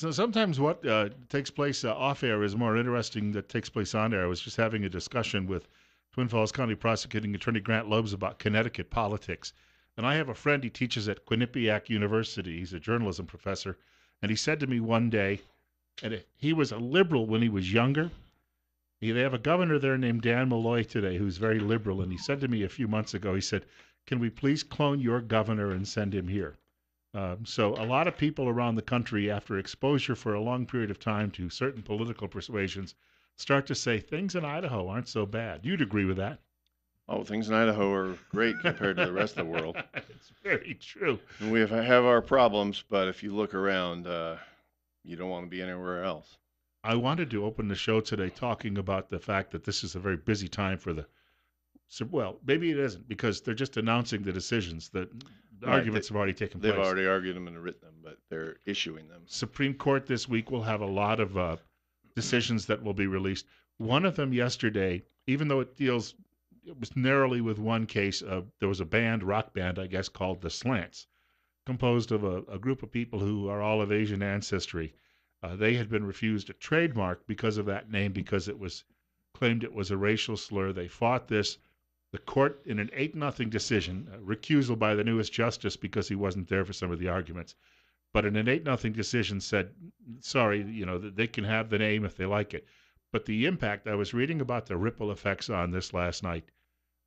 So sometimes what uh, takes place uh, off air is more interesting that takes place on air. I was just having a discussion with Twin Falls County Prosecuting Attorney Grant Loebs about Connecticut politics. And I have a friend, he teaches at Quinnipiac University. He's a journalism professor. And he said to me one day, and he was a liberal when he was younger. He, they have a governor there named Dan Malloy today who's very liberal. And he said to me a few months ago, he said, Can we please clone your governor and send him here? Um, so a lot of people around the country, after exposure for a long period of time to certain political persuasions, start to say things in Idaho aren't so bad. You'd agree with that? Oh, things in Idaho are great compared to the rest of the world. it's very true. And we have, have our problems, but if you look around, uh, you don't want to be anywhere else. I wanted to open the show today talking about the fact that this is a very busy time for the. Well, maybe it isn't because they're just announcing the decisions that Right, arguments have already taken place. They've already argued them and written them, but they're issuing them. Supreme Court this week will have a lot of uh, decisions that will be released. One of them yesterday, even though it deals it was narrowly with one case, there was a band, rock band, I guess, called the Slants, composed of a, a group of people who are all of Asian ancestry. Uh, they had been refused a trademark because of that name, because it was claimed it was a racial slur. They fought this. The court, in an 8 nothing decision, uh, recusal by the newest justice because he wasn't there for some of the arguments, but in an 8 nothing decision said, sorry, you know, they can have the name if they like it. But the impact, I was reading about the ripple effects on this last night.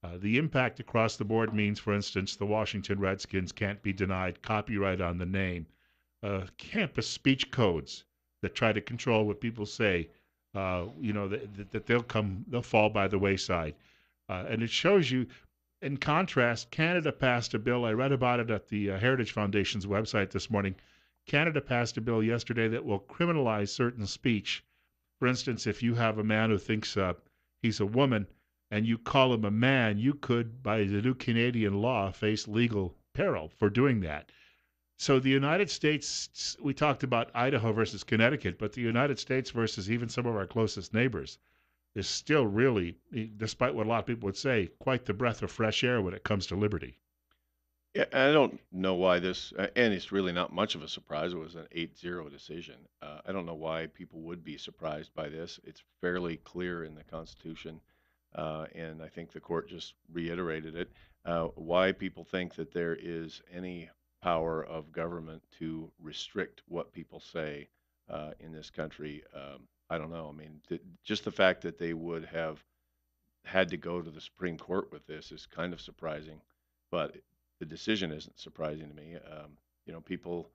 Uh, the impact across the board means, for instance, the Washington Redskins can't be denied copyright on the name. Uh, campus speech codes that try to control what people say, uh, you know, that, that they'll come, they'll fall by the wayside. Uh, and it shows you, in contrast, Canada passed a bill. I read about it at the uh, Heritage Foundation's website this morning. Canada passed a bill yesterday that will criminalize certain speech. For instance, if you have a man who thinks uh, he's a woman and you call him a man, you could, by the new Canadian law, face legal peril for doing that. So the United States, we talked about Idaho versus Connecticut, but the United States versus even some of our closest neighbors is still really, despite what a lot of people would say, quite the breath of fresh air when it comes to liberty. Yeah, I don't know why this, and it's really not much of a surprise. It was an 8-0 decision. Uh, I don't know why people would be surprised by this. It's fairly clear in the Constitution, uh, and I think the court just reiterated it. Uh, why people think that there is any power of government to restrict what people say uh, in this country, um, I don't know. I mean, th- just the fact that they would have had to go to the Supreme Court with this is kind of surprising, but the decision isn't surprising to me. Um, you know, people,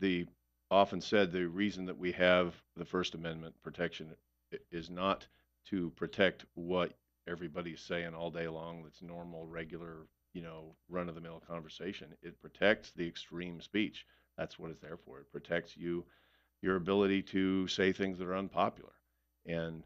the often said the reason that we have the First Amendment protection is not to protect what everybody's saying all day long that's normal, regular, you know, run of the mill conversation. It protects the extreme speech. That's what it's there for. It protects you, your ability to say things that are unpopular. And,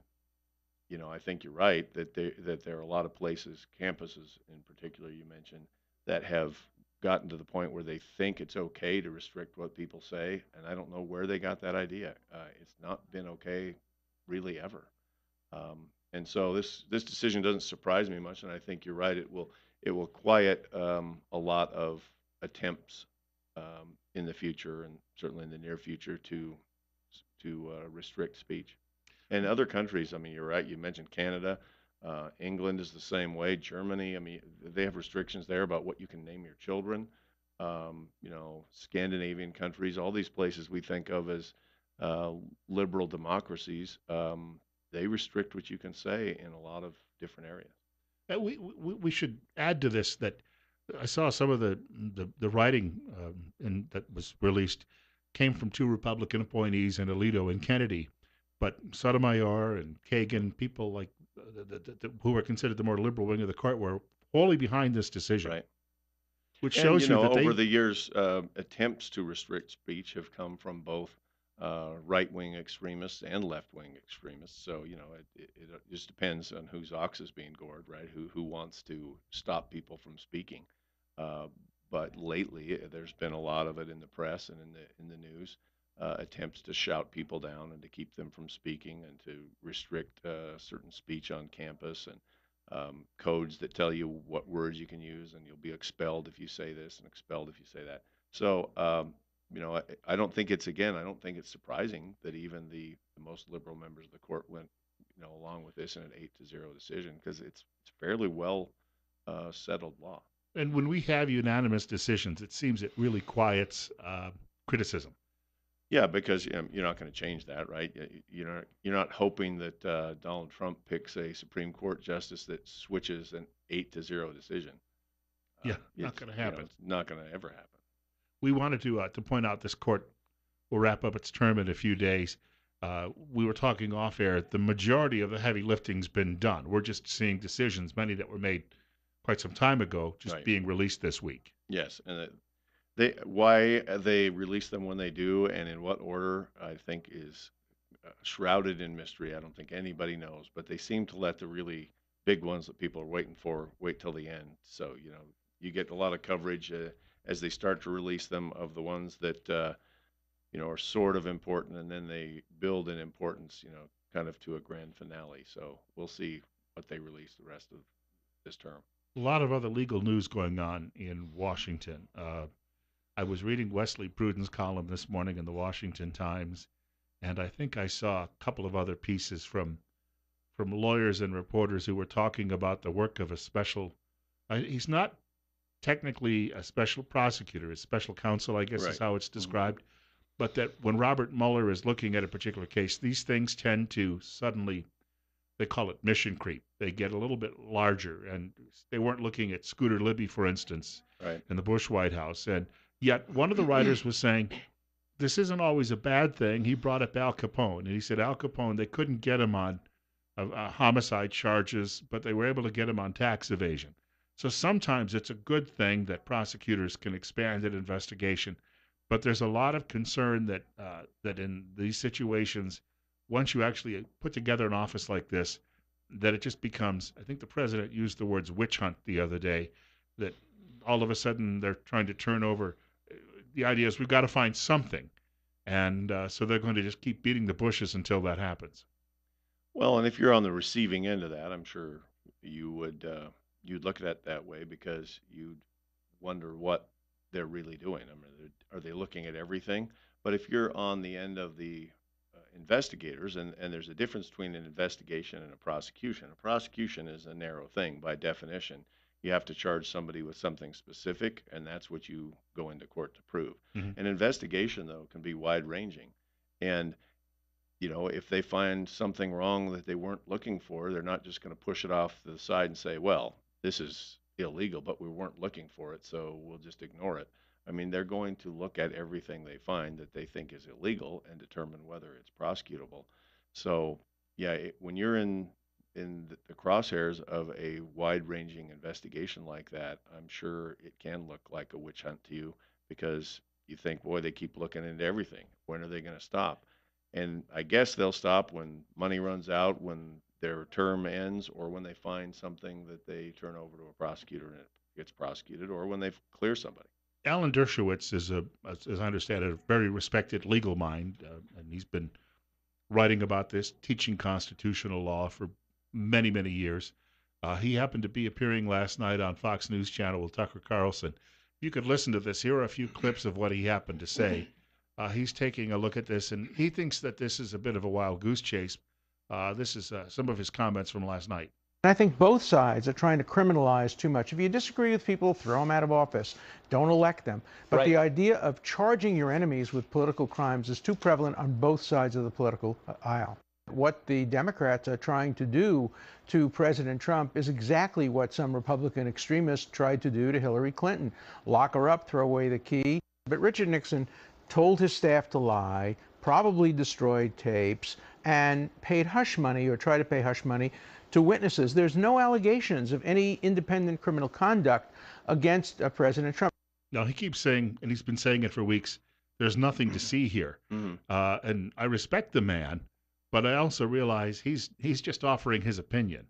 you know, I think you're right that they, that there are a lot of places, campuses in particular, you mentioned, that have gotten to the point where they think it's okay to restrict what people say, and I don't know where they got that idea. Uh, it's not been okay, really ever. Um, and so this this decision doesn't surprise me much, and I think you're right. It will it will quiet um, a lot of attempts um, in the future, and certainly in the near future, to to uh, restrict speech. And other countries, I mean, you're right. You mentioned Canada. Uh, England is the same way. Germany, I mean, they have restrictions there about what you can name your children. Um, you know, Scandinavian countries, all these places we think of as uh, liberal democracies, um, they restrict what you can say in a lot of different areas. Uh, we, we, we should add to this that I saw some of the the, the writing um, in, that was released came from two Republican appointees and Alito and Kennedy, but Sotomayor and Kagan, people like the, the, the, who were considered the more liberal wing of the court were wholly behind this decision. Right. Which And, shows you you, that over they, the years, uh, attempts to restrict speech have come from both uh, right-wing extremists and left-wing extremists. So, you know, it, it, it just depends on whose ox is being gored, right? Who who wants to stop people from speaking. Uh, but lately, uh, there's been a lot of it in the press and in the in the news. Uh, attempts to shout people down and to keep them from speaking and to restrict uh, certain speech on campus and um, codes that tell you what words you can use and you'll be expelled if you say this and expelled if you say that. So um, you know, I, I don't think it's again, I don't think it's surprising that even the, the most liberal members of the court went, you know, along with this in an eight to zero decision because it's it's fairly well uh, settled law. And when we have unanimous decisions, it seems it really quiets uh, criticism. Yeah, because um, you're not going to change that, right? You're not you're not hoping that uh, Donald Trump picks a Supreme Court justice that switches an eight to zero decision. Yeah, Uh, not gonna you know, happen. it's not going to ever happen. We wanted to uh, to point out this court will wrap up its term in a few days. Uh, we were talking off air. The majority of the heavy lifting's been done. We're just seeing decisions, many that were made quite some time ago, just Right. being released this week. Yes, and it, they why they release them when they do and in what order, I think is uh, shrouded in mystery. I don't think anybody knows, but they seem to let the really big ones that people are waiting for wait till the end. So you know, you get a lot of coverage uh, as they start to release them of the ones that uh, you know are sort of important, and then they build in importance. You know, kind of to a grand finale. So we'll see what they release the rest of this term. A lot of other legal news going on in Washington. Uh, I was reading Wesley Pruden's column this morning in the Washington Times, and I think I saw a couple of other pieces from from lawyers and reporters who were talking about the work of a special. Uh, he's not technically a special prosecutor, a special counsel, I guess is how it's described. But that when Robert Mueller is looking at a particular case, these things tend to suddenly they call it mission creep. They get a little bit larger, and they weren't looking at Scooter Libby, for instance, Right. in the Bush White House. And yet, one of the writers was saying, this isn't always a bad thing. He brought up Al Capone, and he said Al Capone, they couldn't get him on uh, uh, homicide charges, but they were able to get him on tax evasion. So sometimes it's a good thing that prosecutors can expand an investigation, but there's a lot of concern that uh, that in these situations, once you actually put together an office like this, that it just becomes. I think the president used the words witch hunt the other day. That all of a sudden they're trying to turn over. The idea is we've got to find something, and uh, so they're going to just keep beating the bushes until that happens. Well, and if you're on the receiving end of that, I'm sure you would uh, you'd look at it that way because you'd wonder what they're really doing. I mean, they're- they looking at everything? But if you're on the end of the uh, investigators, and, and there's a difference between an investigation and a prosecution. A prosecution is a narrow thing by definition. You have to charge somebody with something specific, and that's what you go into court to prove. Mhm. An investigation, though, can be wide ranging. And you know, if they find something wrong that they weren't looking for, they're not just going to push it off the side and say, well, this is illegal, but we weren't looking for it, so we'll just ignore it. I mean, they're going to look at everything they find that they think is illegal and determine whether it's prosecutable. So, yeah, it, when you're in in the, crosshairs of a wide-ranging investigation like that, I'm sure it can look like a witch hunt to you because you think, boy, they keep looking into everything. When are they going to stop? And I guess they'll stop when money runs out, when their term ends, or when they find something that they turn over to a prosecutor and it gets prosecuted, or when they clear somebody. Alan Dershowitz is a, as, as I understand it, a very respected legal mind, uh, and he's been writing about this, teaching constitutional law for many, many years. Uh, he happened to be appearing last night on Fox News Channel with Tucker Carlson. You could listen to this. Here are a few clips of what he happened to say. Uh, he's taking a look at this, and he thinks that this is a bit of a wild goose chase. Uh, this is uh, some of his comments from last night. And I think both sides are trying to criminalize too much. If you disagree with people, throw them out of office. Don't elect them. But Right. the idea of charging your enemies with political crimes is too prevalent on both sides of the political uh, aisle. What the Democrats are trying to do to President Trump is exactly what some Republican extremists tried to do to Hillary Clinton lock her up, throw away the key. But Richard Nixon told his staff to lie, probably destroyed tapes, and paid hush money or tried to pay hush money to witnesses. There's no allegations of any independent criminal conduct against uh, President Trump. Now, he keeps saying, and he's been saying it for weeks, there's nothing to see here. Mhm. Uh, and I respect the man, but I also realize he's he's just offering his opinion.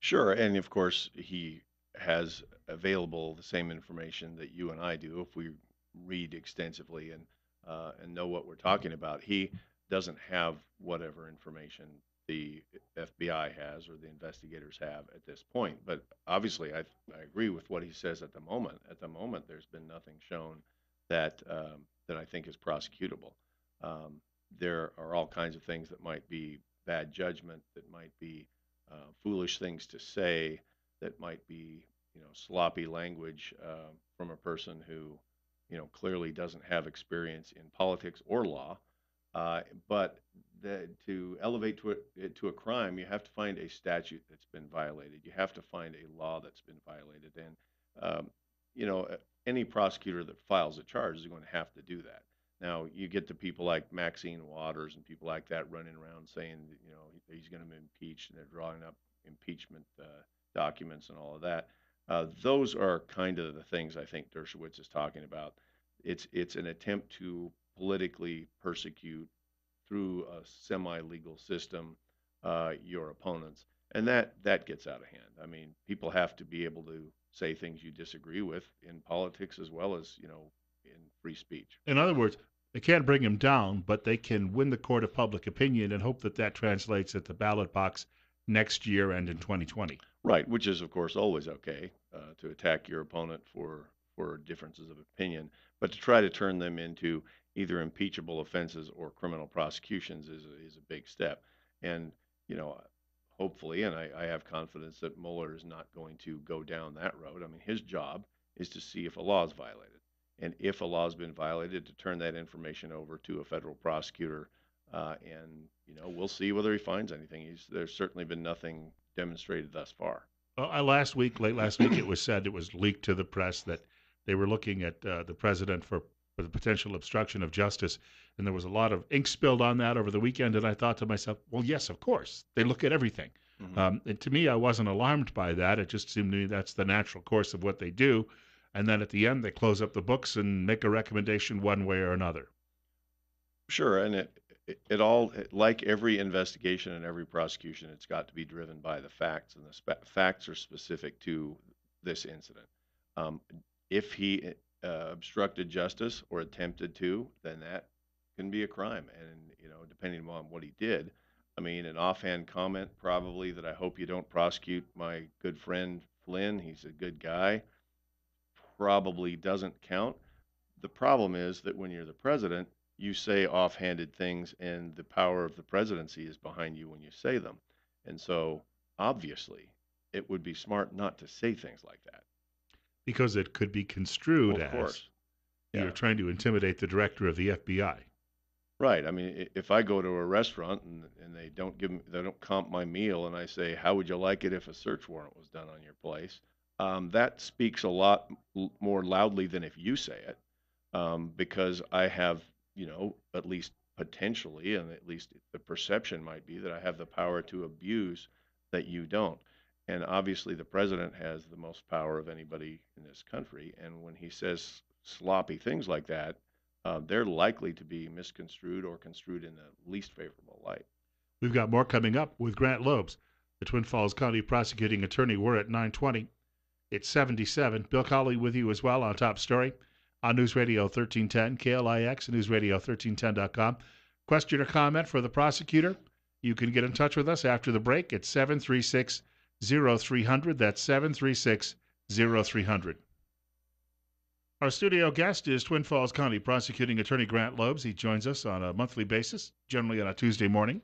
Sure, and of course he has available the same information that you and I do if we read extensively and uh, and know what we're talking about. He doesn't have whatever information the FBI has or the investigators have at this point. But obviously, I I agree with what he says at the moment. At the moment, there's been nothing shown that um, that I think is prosecutable. Um, there are all kinds of things that might be bad judgment, that might be uh, foolish things to say, that might be you know sloppy language uh, from a person who you know clearly doesn't have experience in politics or law. Uh, but the, to elevate to a, to a crime, you have to find a statute that's been violated. You have to find a law that's been violated, and um, you know any prosecutor that files a charge is going to have to do that. Now you get to people like Maxine Waters and people like that running around saying that, you know he's going to be impeached, and they're drawing up impeachment uh, documents and all of that. Uh, those are kind of the things I think Dershowitz is talking about. It's it's an attempt to politically persecute through a semi-legal system uh, your opponents, and that that gets out of hand. I mean, people have to be able to say things you disagree with in politics as well as you know in free speech. In other words, they can't bring him down, but they can win the court of public opinion and hope that that translates at the ballot box next year and in 2020. Right, which is of course always okay uh, to attack your opponent for for differences of opinion, but to try to turn them into either impeachable offenses or criminal prosecutions is a, is a big step. And you know, hopefully, and I, I have confidence that Mueller is not going to go down that road. I mean, his job is to see if a law is violated, and if a law has been violated, to turn that information over to a federal prosecutor. Uh, and you know, we'll see whether he finds anything. He's, there's certainly been nothing demonstrated thus far. Well, last week, late last week, it was said it was leaked to the press that they were looking at uh, the president for, the potential obstruction of justice. And there was a lot of ink spilled on that over the weekend. And I thought to myself, well, yes, of course. They look at everything. Mm-hmm. Um, and to me, I wasn't alarmed by that. It just seemed to me that's the natural course of what they do. And then at the end, they close up the books and make a recommendation one way or another. Sure. And it, it, all, like every investigation and every prosecution, it's got to be driven by the facts. And the facts are specific to this incident. Um, if he uh, obstructed justice or attempted to, then that can be a crime. And, you know, depending on what he did, I mean, an offhand comment probably that I hope you don't prosecute my good friend Flynn. He's a good guy. Probably doesn't count. The problem is that when you're the president, you say offhanded things, and the power of the presidency is behind you when you say them. And so, obviously, it would be smart not to say things like that because it could be construed well, of as course. you're trying to intimidate the director of the FBI. Right. I mean, if I go to a restaurant and, and they don't give me, they don't comp my meal, and I say, "How would you like it if a search warrant was done on your place?" Um, that speaks a lot more loudly than if you say it, um, because I have, you know, at least potentially, and at least the perception might be that I have the power to abuse that you don't. And obviously, the president has the most power of anybody in this country. And when he says sloppy things like that, uh, they're likely to be misconstrued or construed in the least favorable light. We've got more coming up with Grant Loebs, the Twin Falls County prosecuting attorney. We're at 920. It's 77. Bill Colley with you as well on Top Story on News Radio 1310, KLIX, and NewsRadio1310.com. Question or comment for the prosecutor? You can get in touch with us after the break at 736 0300. That's 736 0300. Our studio guest is Twin Falls County Prosecuting Attorney Grant Loebs. He joins us on a monthly basis, generally on a Tuesday morning.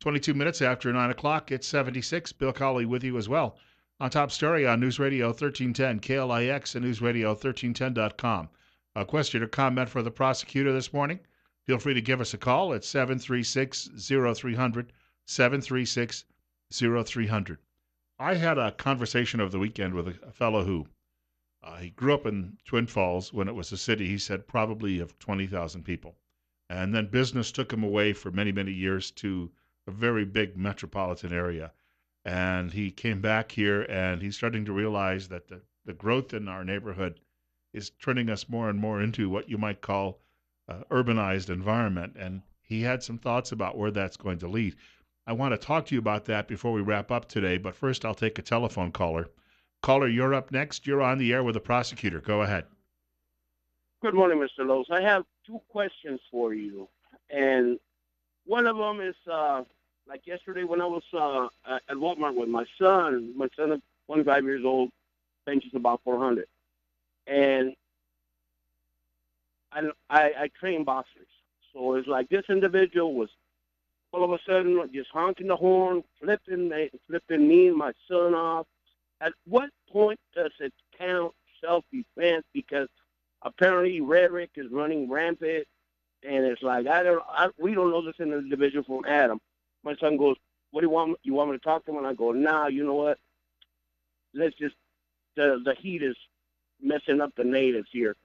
22 minutes after 9 o'clock, it's 76. Bill Colley with you as well. On top story on News Radio 1310, KLIX, and NewsRadio1310.com. A question or comment for the prosecutor this morning? Feel free to give us a call at 736 0300, 736 0300. I had a conversation over the weekend with a, fellow who uh, he grew up in Twin Falls when it was a city. He said probably of twenty thousand people, and then business took him away for many many years to a very big metropolitan area, and he came back here and he's starting to realize that the the growth in our neighborhood is turning us more and more into what you might call uh, urbanized environment, and he had some thoughts about where that's going to lead. I want to talk to you about that before we wrap up today, but first I'll take a telephone caller. Caller, you're up next. You're on the air with the prosecutor. Go ahead. Good morning, Mr. Loebs. I have two questions for you. And one of them is uh, like yesterday when I was uh, at Walmart with my son. My son is 25 years old, benches about 400. And I, I, I train boxers. So it's like this individual was all of a sudden just honking the horn, flipping, flipping me and my son off. At what point does it count self-defense? Because apparently rhetoric is running rampant, and it's like I don't, I, we don't know this individual from Adam. My son goes, "What do you want? You want me to talk to him?" And I go, "Nah, you know what? Let's just the the heat is messing up the natives here.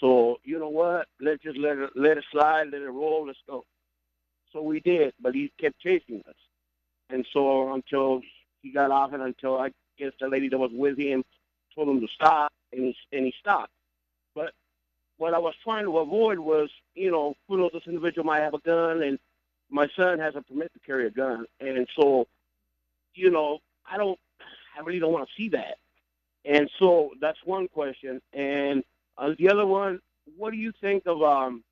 So you know what? Let's just let it let it slide, let it roll. Let's go." So we did, but he kept chasing us, and so until he got off it, until I guess the lady that was with him told him to stop, and he, and he stopped. But what I was trying to avoid was, you know, who knows this individual might have a gun, and my son has a permit to carry a gun, and so, you know, I don't, I really don't want to see that, and so that's one question, and uh, the other one, what do you think of um,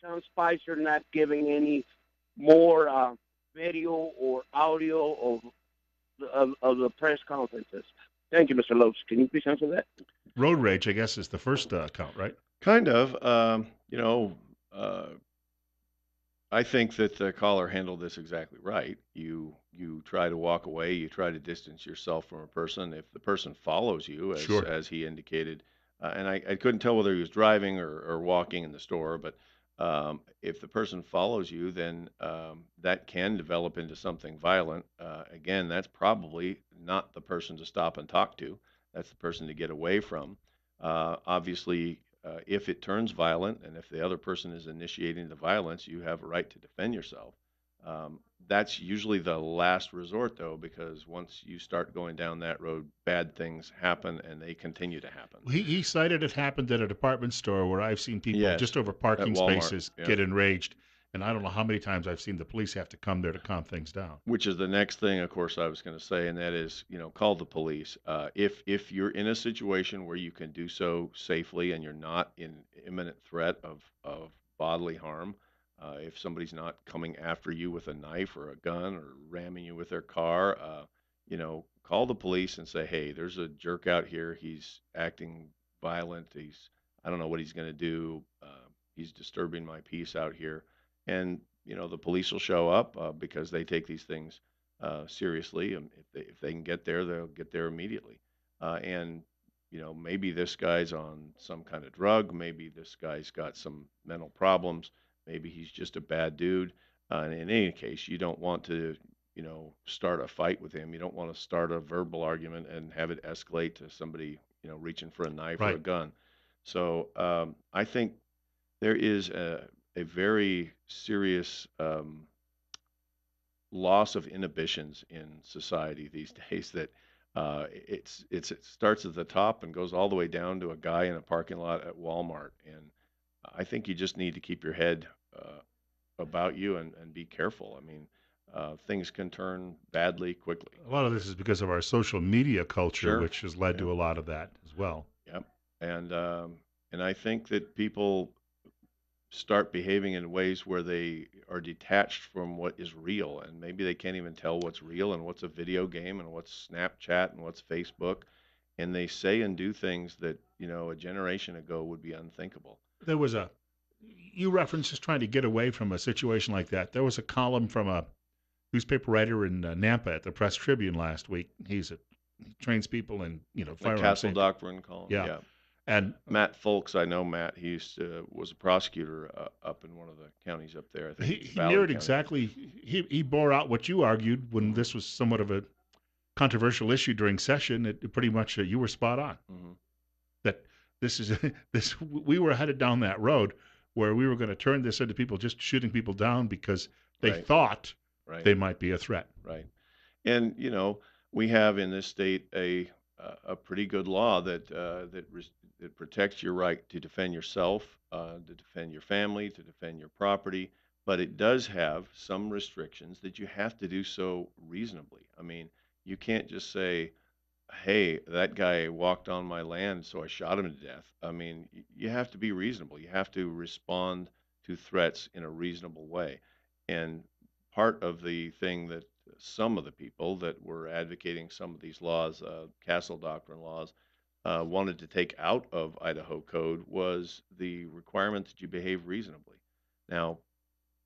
Sean Spicer not giving any more uh, video or audio of, of of the press conferences? Thank you, Mr. Lopes. Can you please answer that? Road rage, I guess, is the first uh, count, right? Kind of. Um, you know, uh, I think that the caller handled this exactly right. You you try to walk away. You try to distance yourself from a person. If the person follows you, as Sure. as he indicated, uh, and I, I couldn't tell whether he was driving or, or walking in the store, but um, if the person follows you, then um, that can develop into something violent. Uh, again, that's probably not the person to stop and talk to. That's the person to get away from. Uh, obviously, uh, if it turns violent and if the other person is initiating the violence, you have a right to defend yourself. Um, that's usually the last resort, though, because once you start going down that road, bad things happen and they continue to happen. He, he cited it happened at a department store where I've seen people Yes, just over parking spaces yeah. get enraged, and I don't know how many times I've seen the police have to come there to calm things down. Which is the next thing, of course, I was going to say, and that is, you know, call the police. Uh, if if you're in a situation where you can do so safely and you're not in imminent threat of of bodily harm, uh, if somebody's not coming after you with a knife or a gun or ramming you with their car, uh, you know, call the police and say, hey, there's a jerk out here. He's acting violent. He's I don't know what he's going to do. Uh, he's disturbing my peace out here, and you know the police will show up uh, because they take these things uh, seriously. And if they, if they can get there, they'll get there immediately. Uh, and you know maybe this guy's on some kind of drug. Maybe this guy's got some mental problems. Maybe he's just a bad dude. Uh, and in any case, you don't want to you know start a fight with him. You don't want to start a verbal argument and have it escalate to somebody you know reaching for a knife or a gun. So um, I think there is a, a very serious um, loss of inhibitions in society these days that uh, it's, it's it starts at the top and goes all the way down to a guy in a parking lot at Walmart. And I think you just need to keep your head uh, about you and, and be careful. I mean, uh, things can turn badly quickly. A lot of this is because of our social media culture, Sure. which has led Yeah. to a lot of that as well. Yep. And um, and I think that people start behaving in ways where they are detached from what is real, and maybe they can't even tell what's real and what's a video game and what's Snapchat and what's Facebook, and they say and do things that you know a generation ago would be unthinkable. There was a, you referenced just trying to get away from a situation like that. There was a column from a newspaper writer in uh, Nampa at the Press Tribune last week. He's a, he trains people in, you know, The firearms Castle safety. Doctrine column. Yeah. And Matt Folks, I know Matt. He used to, was a prosecutor uh, up in one of the counties up there. I think he, he mirrored County. exactly he, he bore out what you argued when this was somewhat of a controversial issue during session it, pretty much uh, you were spot on Mhm. This is this we were headed down that road where we were going to turn this into people just shooting people down because they Right. thought Right. they might be a threat Right. And, you know, we have in this state a, a pretty good law that, uh, that, that protects your right to defend yourself, uh, to defend your family, to defend your property. But it does have some restrictions that you have to do so reasonably. I mean, you can't just say, hey, that guy walked on my land, so I shot him to death. I mean, you have to be reasonable. You have to respond to threats in a reasonable way. And part of the thing that some of the people that were advocating some of these laws, uh, castle doctrine laws, uh, wanted to take out of Idaho code was the requirement that you behave reasonably. Now,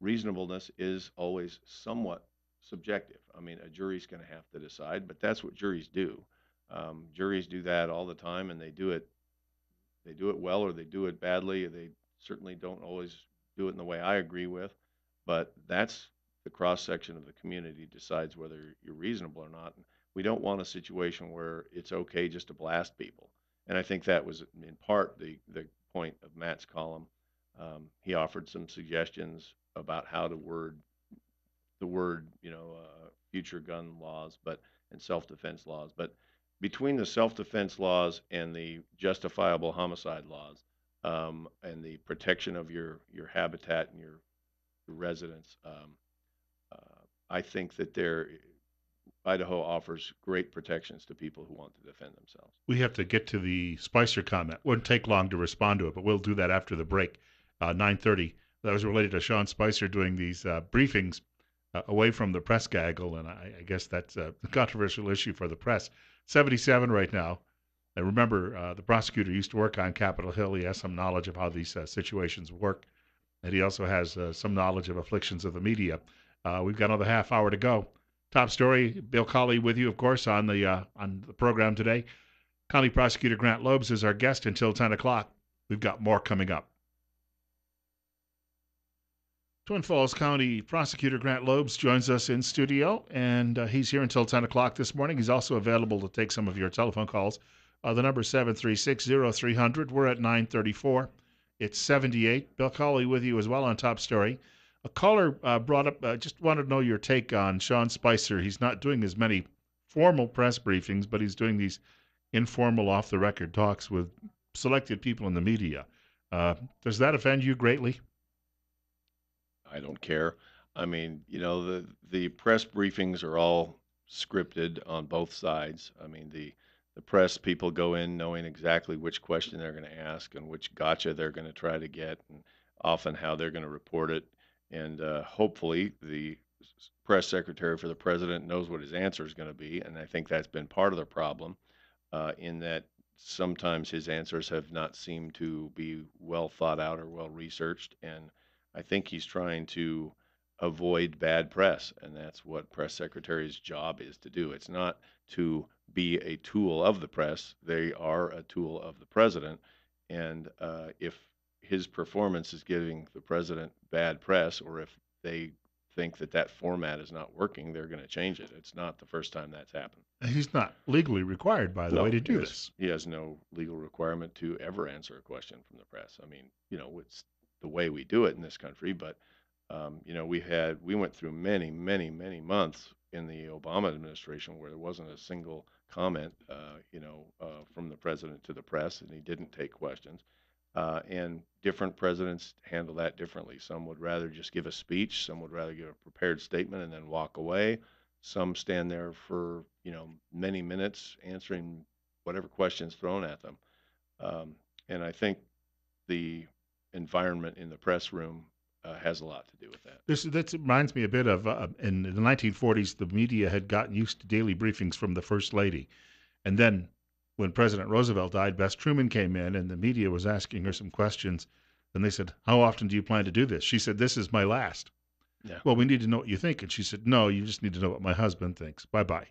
reasonableness is always somewhat subjective. I mean, a jury's going to have to decide, but that's what juries do. Um, juries do that all the time, and they do it. They do it well, or they do it badly. They certainly don't always do it in the way I agree with, but that's the cross section of the community decides whether you're reasonable or not. We don't want a situation where it's okay just to blast people. And I think that was in part the, the point of Matt's column. Um, he offered some suggestions about how to word the word, you know, uh, future gun laws, but and self-defense laws. But between the self-defense laws and the justifiable homicide laws, um, and the protection of your your habitat and your, your residents, um, uh, I think that there Idaho offers great protections to people who want to defend themselves. We have to get to the Spicer comment. Wouldn't take long to respond to it, but we'll do that after the break. Uh, 9:30. That was related to Sean Spicer doing these uh, briefings uh, away from the press gaggle, and I, I guess that's a controversial issue for the press. 77 right now. And remember, uh, the prosecutor used to work on Capitol Hill. He has some knowledge of how these uh, situations work, and he also has uh, some knowledge of afflictions of the media. Uh, we've got another half hour to go. Top story: Bill Colley with you, of course, on the uh, on the program today. County Prosecutor Grant Loebs is our guest until 10 o'clock. We've got more coming up. Twin Falls County Prosecutor Grant Loebs joins us in studio, and uh, he's here until 10 o'clock this morning. He's also available to take some of your telephone calls. Uh, the number is 736-0300. We're at 934. It's 78. Bill Colley with you as well on Top Story. A caller uh, brought up, uh, just wanted to know your take on Sean Spicer. He's not doing as many formal press briefings, but he's doing these informal, off the record talks with selected people in the media. Uh, does that offend you greatly? I don't care. I mean, you know, the the press briefings are all scripted on both sides. I mean, the the press people go in knowing exactly which question they're going to ask and which gotcha they're going to try to get, and often how they're going to report it. And uh, hopefully, the press secretary for the president knows what his answer is going to be. And I think that's been part of the problem, uh, in that sometimes his answers have not seemed to be well thought out or well researched. And I think he's trying to avoid bad press, and that's what press secretary's job is to do. It's not to be a tool of the press; they are a tool of the president. And uh, if his performance is giving the president bad press, or if they think that that format is not working, they're going to change it. It's not the first time that's happened. He's not legally required, by the No, way, to do he has- this. He has no legal requirement to ever answer a question from the press. I mean, you know, it's the way we do it in this country, but um, you know, we had we went through many, many, many months in the Obama administration where there wasn't a single comment, uh, you know, uh, from the president to the press, and he didn't take questions. Uh, and different presidents handle that differently. Some would rather just give a speech. Some would rather give a prepared statement and then walk away. Some stand there for you know many minutes answering whatever questions thrown at them. Um, and I think the environment in the press room uh, has a lot to do with that. This that reminds me a bit of uh, in the 1940s, the media had gotten used to daily briefings from the First Lady. And then when President Roosevelt died, Bess Truman came in and the media was asking her some questions. And they said, How often do you plan to do this? She said, This is my last. Yeah. Well, we need to know what you think. And she said, No, you just need to know what my husband thinks. Bye bye.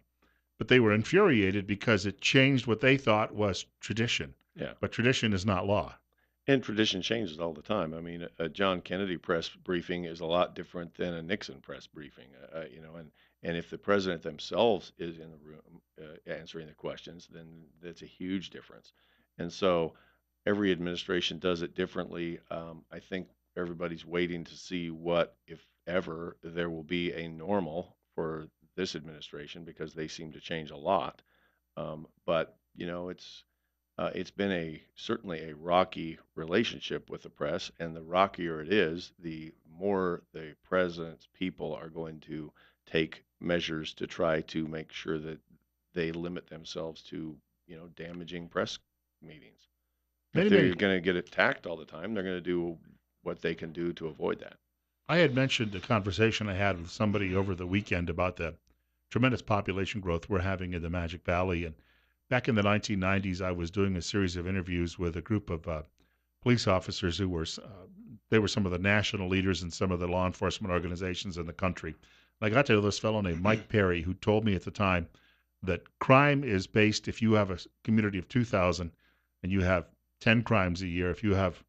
But they were infuriated because it changed what they thought was tradition. Yeah. But tradition is not law. And tradition changes all the time. I mean, a, John Kennedy press briefing is a lot different than a Nixon press briefing. Uh, uh, you know, and and if the president themselves is in the room uh, answering the questions, then that's a huge difference. And so, every administration does it differently. Um, I think everybody's waiting to see what, if ever, there will be a normal for this administration because they seem to change a lot. Um, but you know, it's uh, it's been a certainly a rocky relationship with the press, and the rockier it is, the more the president's people are going to take measures to try to make sure that they limit themselves to you know damaging press meetings. Many, if they're going to get attacked all the time, they're going to do what they can do to avoid that. I had mentioned a conversation I had with somebody over the weekend about the tremendous population growth we're having in the Magic Valley, and back in the 1990s, I was doing a series of interviews with a group of uh, police officers who were uh, they were some of the national leaders in some of the law enforcement organizations in the country. And I got to know this fellow named Mike Perry, who told me at the time that crime is based if you have a community of 2,000 and you have 10 crimes a year. If you have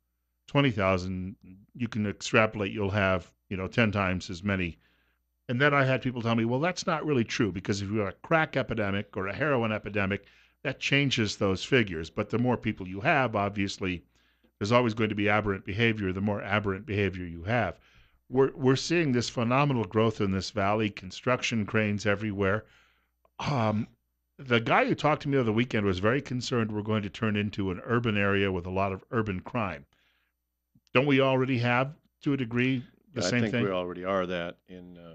20,000, you can extrapolate you'll have, you know, 10 times as many. And then I had people tell me, well, that's not really true because if you have a crack epidemic or a heroin epidemic, that changes those figures. But the more people you have, obviously, there's always going to be aberrant behavior. The more aberrant behavior you have, we're we're seeing this phenomenal growth in this valley. Construction cranes everywhere. Um, the guy who talked to me over the weekend was very concerned we're going to turn into an urban area with a lot of urban crime. Don't we already have, to a degree, the I same thing? I think thing? we already are that in uh,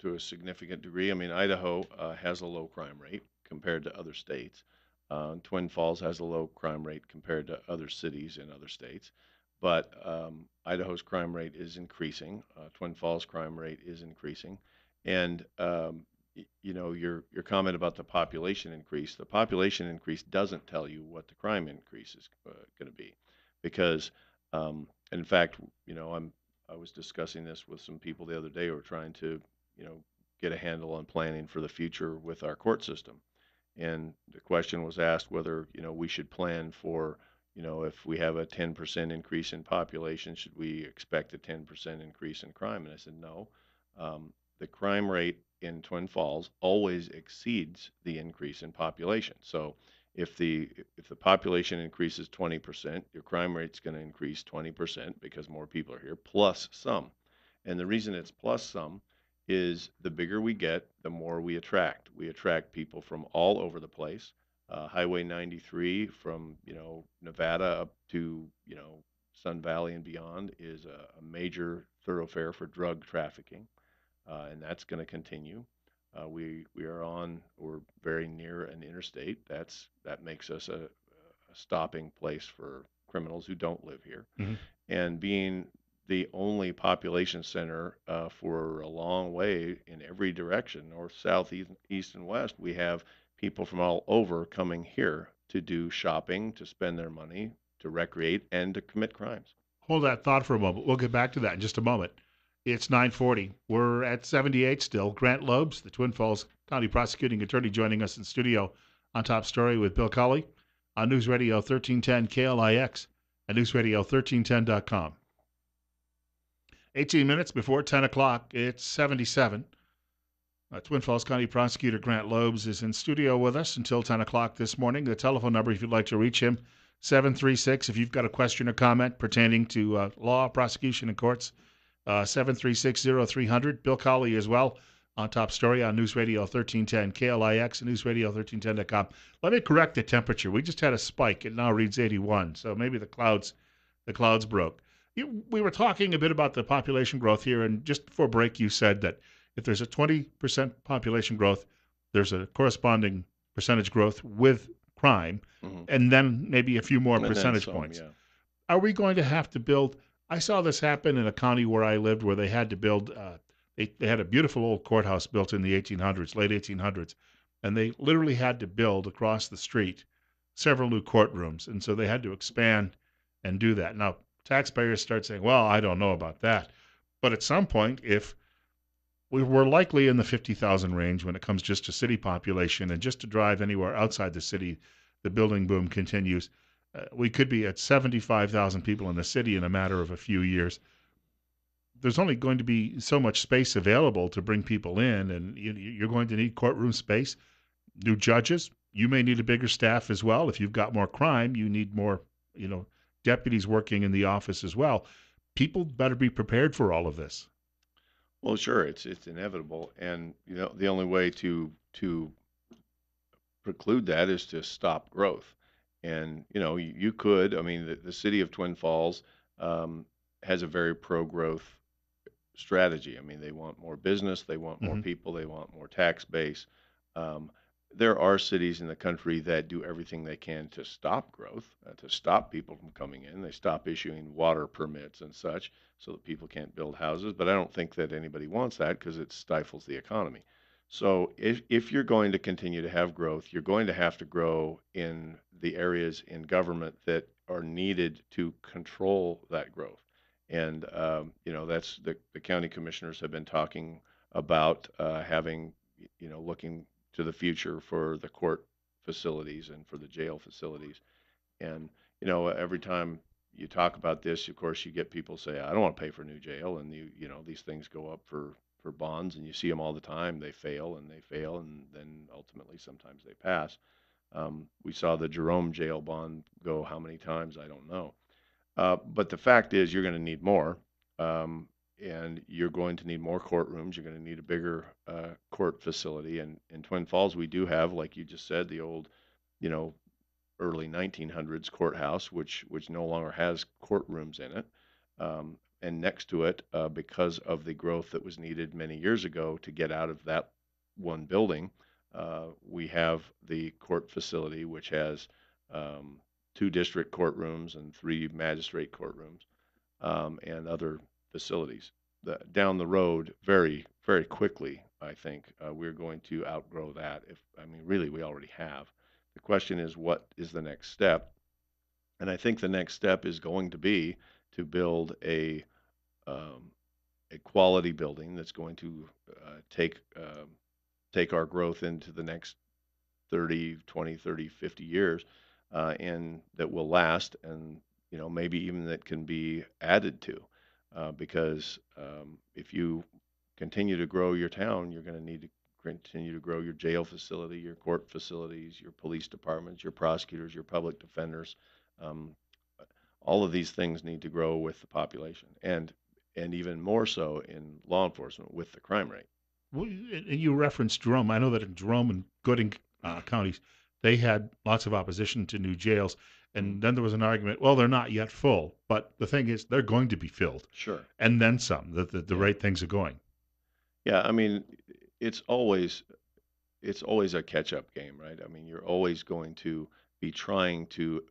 to a significant degree. I mean, Idaho uh, has a low crime rate compared to other states. Uh, Twin Falls has a low crime rate compared to other cities in other states, but um, Idaho's crime rate is increasing. Uh, Twin Falls crime rate is increasing, and um, you know your your comment about the population increase. The population increase doesn't tell you what the crime increase is uh, going to be, because um, in fact, you know, I'm I was discussing this with some people the other day who are trying to, you know, get a handle on planning for the future with our court system. And the question was asked whether, you know, we should plan for, you know, if we have a 10% increase in population, should we expect a 10% increase in crime? And I said, no. Um, the crime rate in Twin Falls always exceeds the increase in population. So if the if the population increases 20%, your crime rate's going to increase 20% because more people are here plus some. And the reason it's plus some is the bigger we get, the more we attract. We attract people from all over the place. Uh, Highway 93 from you know Nevada up to you know Sun Valley and beyond is a, a major thoroughfare for drug trafficking, uh, and that's going to continue. Uh, we we are on we're very near an interstate. That's that makes us a, a stopping place for criminals who don't live here, Mhm. and being the only population center uh, for a long way in every direction, north, south, east, east, and west. We have people from all over coming here to do shopping, to spend their money, to recreate, and to commit crimes. Hold that thought for a moment. We'll get back to that in just a moment. It's 940. We're at 78 still. Grant Loebs, the Twin Falls County Prosecuting Attorney, joining us in studio on Top Story with Bill Colley on News Radio 1310 KLIX and NewsRadio1310.com. 18 minutes before 10 o'clock. It's 77. Uh, Twin Falls County Prosecutor Grant Loebs is in studio with us until 10 o'clock this morning. The telephone number, if you'd like to reach him, 736. If you've got a question or comment pertaining to uh, law, prosecution, and courts, uh, 736-0300. Bill Colley as well on Top Story on News Radio 1310, KLIX, and NewsRadio1310.com. Let me correct the temperature. We just had a spike. It now reads 81, so maybe the clouds the clouds broke. You, we were talking a bit about the population growth here, and just before break, you said that if there's a 20% population growth, there's a corresponding percentage growth with crime, Mhm. and then maybe a few more And percentage some, points. yeah. Are we going to have to build? I saw this happen in a county where I lived, where they had to build. Uh, they they had a beautiful old courthouse built in the 1800s, late 1800s, and they literally had to build across the street several new courtrooms, and so they had to expand and do that. Now taxpayers start saying, "Well, I don't know about that," but at some point, if we were likely in the 50,000 range when it comes just to city population, and just to drive anywhere outside the city, the building boom continues. Uh, we could be at 75,000 people in the city in a matter of a few years. There's only going to be so much space available to bring people in, and you, you're going to need courtroom space, new judges. You may need a bigger staff as well. If you've got more crime, you need more, you know, deputies working in the office as well. People better be prepared for all of this. Well, sure, it's it's inevitable, and you know the only way to to preclude that is to stop growth. And you know you, you could, I mean, the, the city of Twin Falls um, has a very pro-growth strategy. I mean, they want more business, they want more Mhm. people, they want more tax base. Um, there are cities in the country that do everything they can to stop growth, uh, to stop people from coming in. They stop issuing water permits and such so that people can't build houses. But I don't think that anybody wants that because it stifles the economy. So if if you're going to continue to have growth, you're going to have to grow in the areas in government that are needed to control that growth. And um, you know, that's the the county commissioners have been talking about uh, having, you know, looking to the future for the court facilities and for the jail facilities. And, you know, every time you talk about this, of course, you get people say, I don't want to pay for a new jail. And you, you know, these things go up for, for bonds and you see them all the time. They fail and they fail and then ultimately sometimes they pass. Um, we saw the Jerome jail bond go how many times? I don't know. Uh, but the fact is, you're going to need more, um, and you're going to need more courtrooms. You're going to need a bigger uh, court facility. And in Twin Falls, we do have, like you just said, the old, you know, early 1900s courthouse, which which no longer has courtrooms in it. Um, and next to it, uh, because of the growth that was needed many years ago to get out of that one building, uh, we have the court facility, which has um, two district courtrooms and three magistrate courtrooms um, and other facilities. The, down the road, very very quickly, I think uh, we're going to outgrow that. If I mean, really, we already have. The question is, what is the next step? And I think the next step is going to be to build a um, a quality building that's going to uh, take um, take our growth into the next 30, 20, 30, 50 years, uh, and that will last, and you know maybe even that can be added to, uh, because um, if you continue to grow your town, you're going to need to continue to grow your jail facility, your court facilities, your police departments, your prosecutors, your public defenders. Um, all of these things need to grow with the population, and and even more so in law enforcement with the crime rate. Well, and you referenced Jerome. I know that in Jerome and Gooding uh, counties, they had lots of opposition to new jails. And then there was an argument, well, they're not yet full. But the thing is, they're going to be filled. Sure. And then some, the, the, the Yeah. rate things are going. Yeah, I mean, it's always it's always a catch-up game, right? I mean, you're always going to be trying to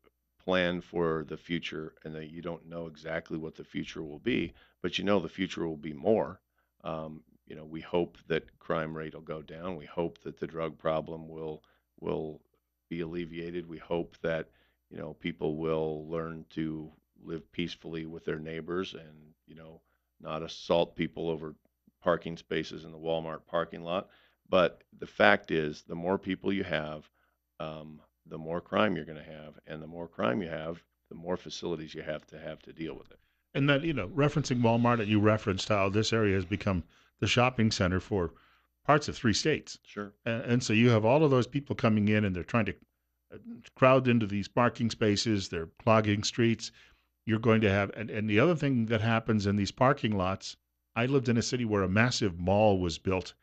plan for the future, and that you don't know exactly what the future will be, but you know the future will be more. Um, you know, we hope that crime rate will go down. We hope that the drug problem will will be alleviated. We hope that you know people will learn to live peacefully with their neighbors and you know not assault people over parking spaces in the Walmart parking lot. But the fact is, the more people you have, um, the more crime you're going to have, and the more crime you have, the more facilities you have to have to deal with it. And then, you know, referencing Walmart, and you referenced how this area has become the shopping center for parts of three states. Sure. And, and so you have all of those people coming in and they're trying to crowd into these parking spaces, they're clogging streets. You're going to have, and, and the other thing that happens in these parking lots, I lived in a city where a massive mall was built.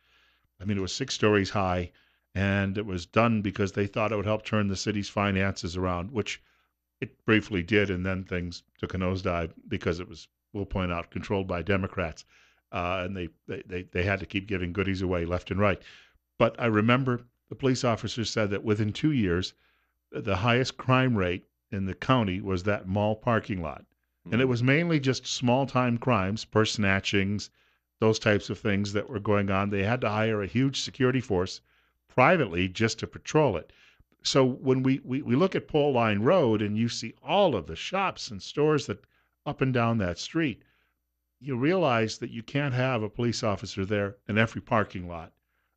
I mean, it was six stories high, and it was done because they thought it would help turn the city's finances around, which it briefly did, and then things took a nosedive because it was, we'll point out, controlled by Democrats, uh, and they, they they they had to keep giving goodies away left and right. But I remember the police officers said that within two years, the highest crime rate in the county was that mall parking lot, and it Mhm. was mainly just small time crimes, purse snatchings, those types of things that were going on. They had to hire a huge security force privately just to patrol it. So when we, we, we look at Pole Line Road and you see all of the shops and stores that up and down that street, you realize that you can't have a police officer there in every parking lot.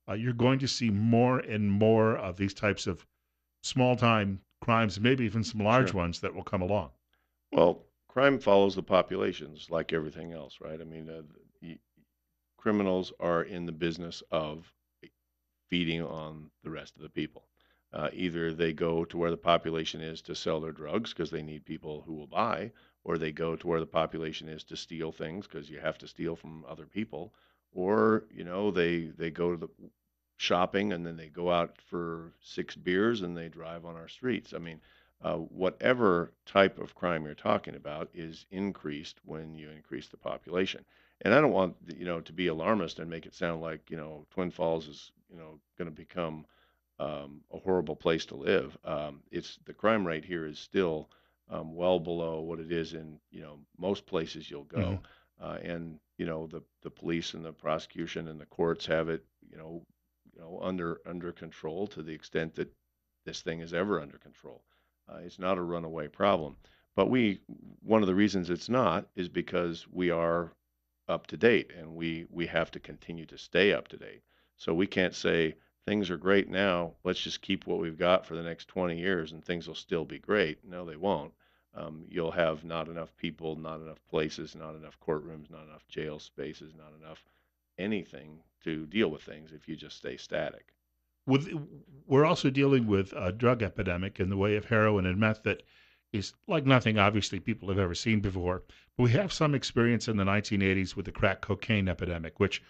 Uh, you're going to see more and more of these types of small time crimes, maybe even some large Sure. ones that will come along. Well, crime follows the populations like everything else, right? I mean, uh, y- criminals are in the business of feeding on the rest of the people. Uh, either they go to where the population is to sell their drugs because they need people who will buy, or they go to where the population is to steal things because you have to steal from other people, or you know they they go to the shopping and then they go out for six beers and they drive on our streets. I mean, uh, whatever type of crime you're talking about is increased when you increase the population. And I don't want you know to be alarmist and make it sound like you know Twin Falls is you know going to become um, a horrible place to live. Um, it's the crime rate here is still um, well below what it is in you know most places you'll go, uh, and you know the the police and the prosecution and the courts have it you know know, under under control to the extent that this thing is ever under control. Uh, it's not a runaway problem. But we, one of the reasons it's not is because we are up to date and we we have to continue to stay up to date. So we can't say things are great now. Let's just keep what we've got for the next 20 years and things will still be great. No, they won't. Um, you'll have not enough people, not enough places, not enough courtrooms, not enough jail spaces, not enough anything to deal with things if you just stay static. With we're also dealing with a drug epidemic in the way of heroin and meth that is like nothing obviously people have ever seen before. But we have some experience in the 1980s with the crack cocaine epidemic, which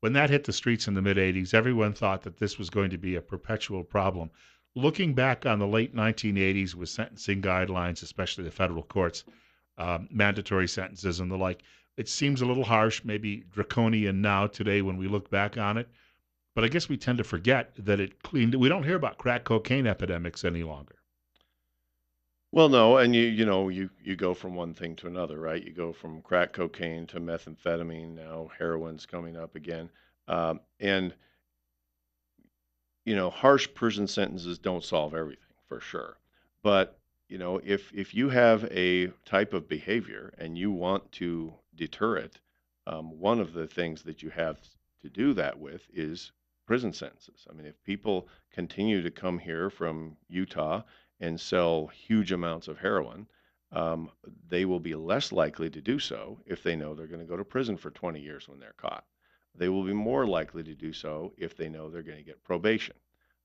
when that hit the streets in the mid 80s, everyone thought that this was going to be a perpetual problem. Looking back on the late 1980s with sentencing guidelines, especially the federal courts, um, mandatory sentences and the like, it seems a little harsh, maybe draconian now today when we look back on it. But I guess we tend to forget that it cleaned. We don't hear about crack cocaine epidemics any longer. Well, no, and you you know you you go from one thing to another, right? You go from crack cocaine to methamphetamine. Now heroin's coming up again, um, and you know harsh prison sentences don't solve everything for sure. But you know if if you have a type of behavior and you want to deter it, um, one of the things that you have to do that with is prison sentences. I mean, if people continue to come here from Utah and sell huge amounts of heroin, um, they will be less likely to do so if they know they're going to go to prison for 20 years when they're caught. They will be more likely to do so if they know they're going to get probation.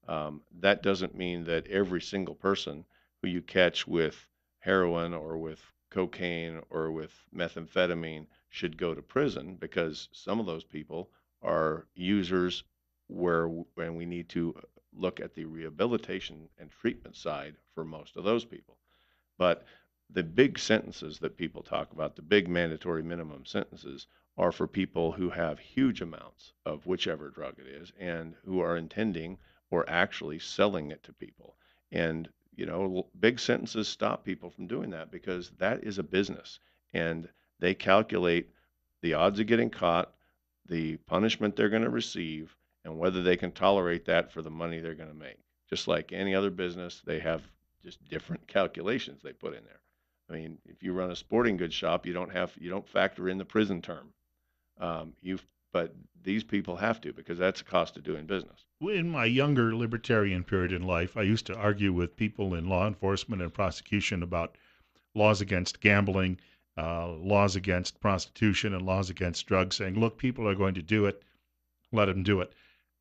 Um, that doesn't mean that every single person who you catch with heroin or with cocaine or with methamphetamine should go to prison because some of those people are users where when we need to uh, look at the rehabilitation and treatment side for most of those people. But the big sentences that people talk about, the big mandatory minimum sentences, are for people who have huge amounts of whichever drug it is and who are intending or actually selling it to people. And, you know, big sentences stop people from doing that because that is a business and they calculate the odds of getting caught, the punishment they're going to receive, and whether they can tolerate that for the money they're going to make. Just like any other business, they have just different calculations they put in there. I mean, if you run a sporting goods shop, you don't have you don't factor in the prison term. Um, you but these people have to because that's the cost of doing business. In my younger libertarian period in life, I used to argue with people in law enforcement and prosecution about laws against gambling, uh, laws against prostitution, and laws against drugs, saying, look, people are going to do it, let them do it.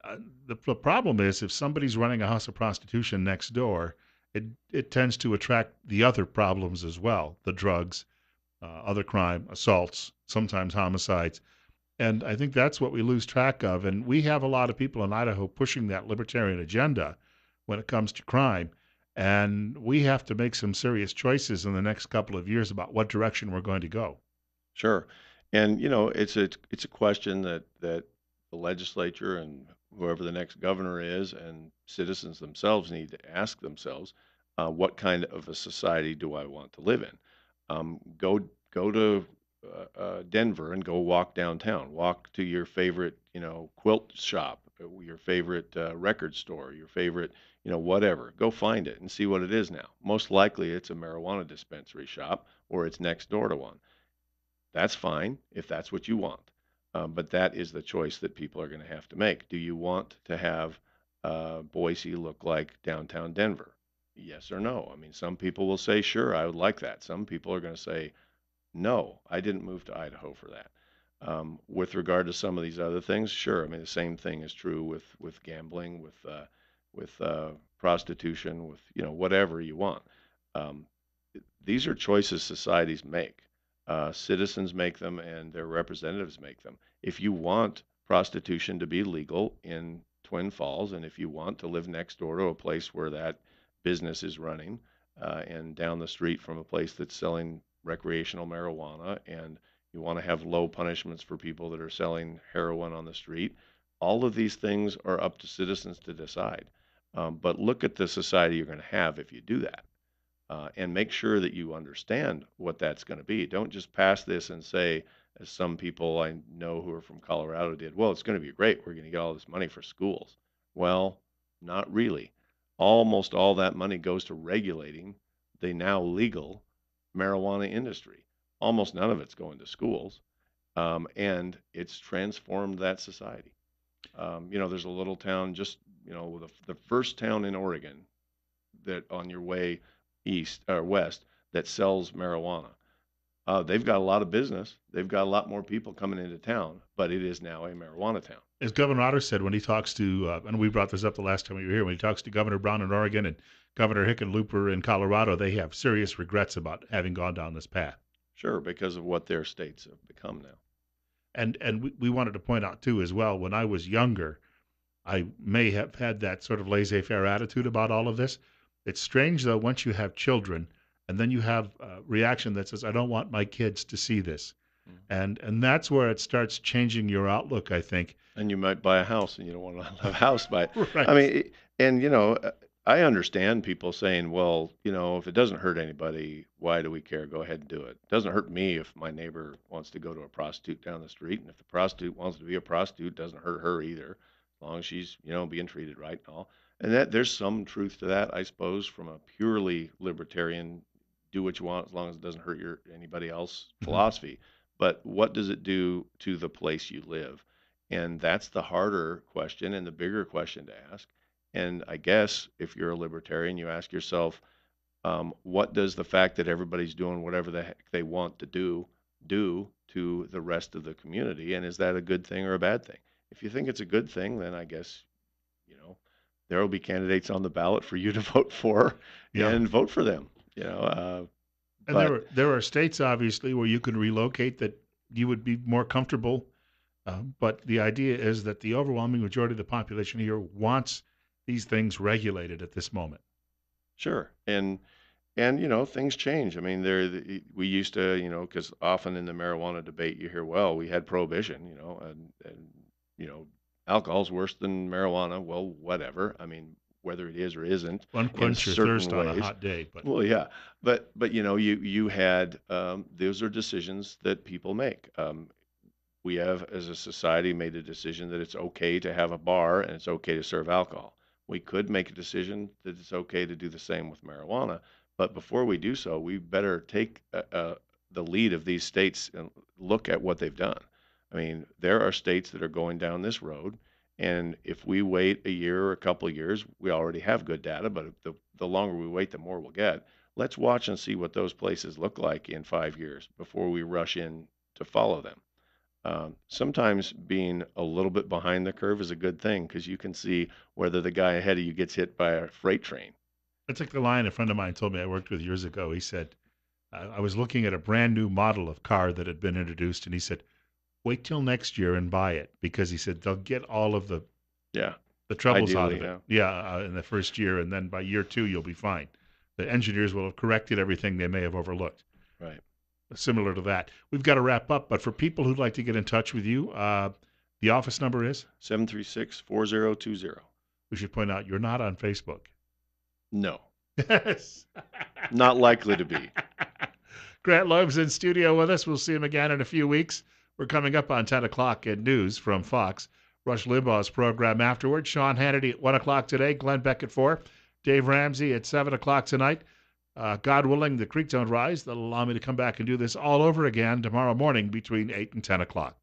Uh, the, the problem is if somebody's running a house of prostitution next door, it it tends to attract the other problems as well, the drugs, uh, other crime, assaults, sometimes homicides. And I think that's what we lose track of. And we have a lot of people in Idaho pushing that libertarian agenda when it comes to crime. And we have to make some serious choices in the next couple of years about what direction we're going to go. Sure. And you know, it's a it's a question that that the legislature and whoever the next governor is and citizens themselves need to ask themselves, uh, what kind of a society do I want to live in? Um, go go to uh, uh, Denver and go walk downtown. Walk to your favorite, you know, quilt shop, uh, your favorite uh, record store, your favorite, you know, whatever. Go find it and see what it is now. Most likely, it's a marijuana dispensary shop or it's next door to one. That's fine if that's what you want. Um, but that is the choice that people are going to have to make. Do you want to have uh, Boise look like downtown Denver? Yes or no? I mean, some people will say, sure, I would like that. Some people are going to say, no, I didn't move to Idaho for that. Um, with regard to some of these other things, sure. I mean, the same thing is true with with gambling, with uh, with uh, prostitution, with you know whatever you want. Um, these are choices societies make. Uh, citizens make them and their representatives make them. If you want prostitution to be legal in Twin Falls, and if you want to live next door to a place where that business is running, uh, and down the street from a place that's selling recreational marijuana, and you want to have low punishments for people that are selling heroin on the street, all of these things are up to citizens to decide. Um, but look at the society you're going to have if you do that uh, and make sure that you understand what that's going to be. Don't just pass this and say, as some people I know who are from Colorado did, well, it's going to be great. We're going to get all this money for schools. Well, not really. Almost all that money goes to regulating the now legal marijuana industry. Almost none of it's going to schools, um, and it's transformed that society. Um, you know, there's a little town just you know the, the first town in Oregon that on your way east or west that sells marijuana. Uh, they've got a lot of business. They've got a lot more people coming into town, but it is now a marijuana town. As Governor Otter said when he talks to, uh, and we brought this up the last time we were here, when he talks to Governor Brown in Oregon and Governor Hickenlooper in Colorado, they have serious regrets about having gone down this path. Sure, because of what their states have become now. And and we, we wanted to point out too as well, when I was younger, I may have had that sort of laissez-faire attitude about all of this. It's strange though, once you have children, and then you have a reaction that says, "I don't want my kids to see this," Mhm. and and that's where it starts changing your outlook. I think. And you might buy a house, and you don't want to have a house by it. Right. I mean, and you know, I understand people saying, "Well, you know, if it doesn't hurt anybody, why do we care? Go ahead and do it." It doesn't hurt me if my neighbor wants to go to a prostitute down the street, and if the prostitute wants to be a prostitute, it doesn't hurt her either, as long as she's, you know, being treated right and all. And that there's some truth to that, I suppose, from a purely libertarian, do what you want as long as it doesn't hurt your anybody else Mhm. philosophy. But what does it do to the place you live? And that's the harder question and the bigger question to ask. And I guess if you're a libertarian, you ask yourself, um, what does the fact that everybody's doing whatever the heck they want to do do to the rest of the community? And is that a good thing or a bad thing? If you think it's a good thing, then I guess, you know, there will be candidates on the ballot for you to vote for Yeah. and vote for them. You know, uh, And but- there are there are states obviously where you can relocate that you would be more comfortable. Uh, but the idea is that the overwhelming majority of the population here wants these things regulated at this moment. Sure. And and you know things change. I mean, there we used to you know because often in the marijuana debate you hear, well, we had prohibition, you know, and and you know alcohol's worse than marijuana. Well, whatever. I mean, whether it is or isn't. One quench your thirst on a hot day, but Well, yeah, but but you know, you you had um, those are decisions that people make. Um, we have, as a society, made a decision that it's okay to have a bar and it's okay to serve alcohol. We could make a decision that it's okay to do the same with marijuana, but before we do so, we better take uh, uh, the lead of these states and look at what they've done. I mean, there are states that are going down this road, and if we wait a year or a couple of years, we already have good data, but the, the longer we wait, the more we'll get. Let's watch and see what those places look like in five years before we rush in to follow them. Um, sometimes being a little bit behind the curve is a good thing because you can see whether the guy ahead of you gets hit by a freight train. it's like the line a friend of mine told me I worked with years ago. He said, I I was looking at a brand new model of car that had been introduced, and he said, wait till next year and buy it because he said they'll get all of the Yeah, the troubles out of Ideally, it. Yeah, uh, in the first year, and then by year two, you'll be fine. The engineers will have corrected everything they may have overlooked. right. Similar to that, we've got to wrap up. But for people who'd like to get in touch with you, uh, the office number is. 736 4020. We should point out you're not on Facebook. No, Yes. not likely to be. Grant Loebs in studio with us. We'll see him again in a few weeks. We're coming up on 10 o'clock in news from Fox. Rush Limbaugh's program afterward. Sean Hannity at 1 o'clock today. Glenn Beck at 4. Dave Ramsey at 7 o'clock tonight. Uh, God willing, the creek don't rise. That'll allow me to come back and do this all over again tomorrow morning between 8 and 10 o'clock.